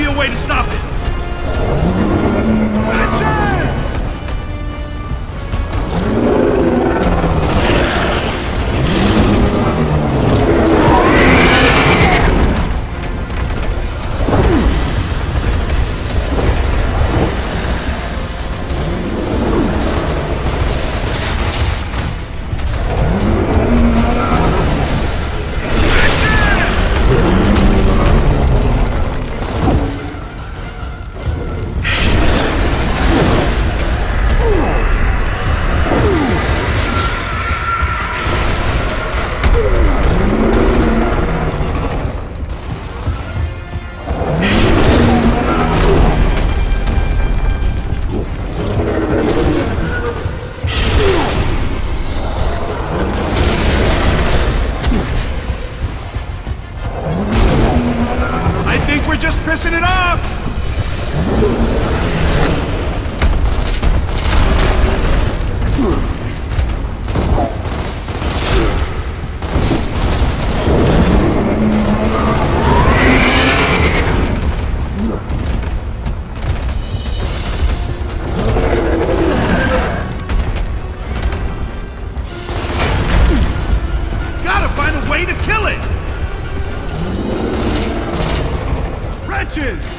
be a way to stop it. Pissing it off! Wretches!